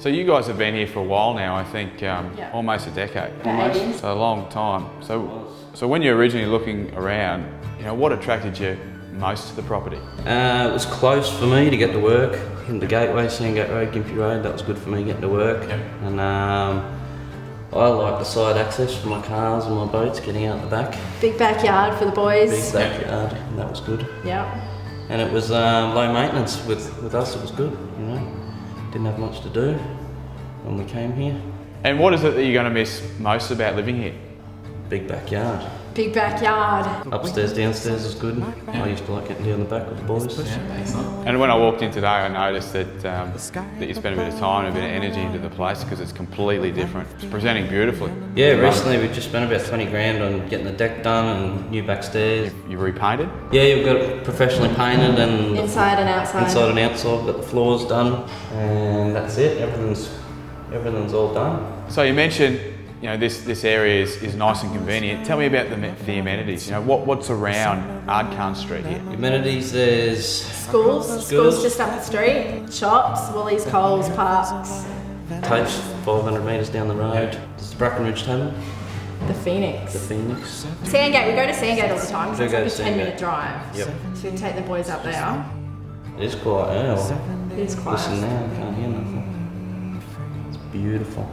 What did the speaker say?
So you guys have been here for a while now, I think um, Yeah. almost a decade. Almost. So a long time. So, so when you're originally looking around, you know, what attracted you most to the property? Uh, it was close for me to get to work. In the gateway, Sandgate Road, Gympie Road, that was good for me getting to work. Yep. And um, I like the side access for my cars and my boats getting out the back. Big backyard for the boys. Big backyard, and that was good. Yeah. And it was um, low maintenance with, with us, it was good, you know. Didn't have much to do when we came here. And what is it that you're going to miss most about living here? Big backyard. Big backyard. Upstairs, downstairs is good. I used to like getting down the back with the boys. And when I walked in today, I noticed that um, that you spent a bit of time and a bit of energy into the place because it's completely different. It's presenting beautifully. Yeah, recently we just spent about 20 grand on getting the deck done and new backstairs. You repainted. Yeah, you've got it professionally painted and Inside and outside. inside and outside, got the floors done, and that's it. Everything's everything's all done. So you mentioned, you know, this, this area is, is nice and convenient. Tell me about the, the amenities. You know, what, what's around Ardcarn Street here? Amenities, there's Schools. Schools Schools. just up the street. Shops. Woolies, Coles, parks. TAFE 500 metres down the road. There's the Bracken Ridge Tavern, The Phoenix. the Phoenix. Sandgate. We go to Sandgate all the time. So Do it's go like a to 10 Sandgate. minute drive. Yep. So we take the boys up there. It is quiet. Yeah, well, It is quiet. listen now, I can't hear nothing. It's beautiful.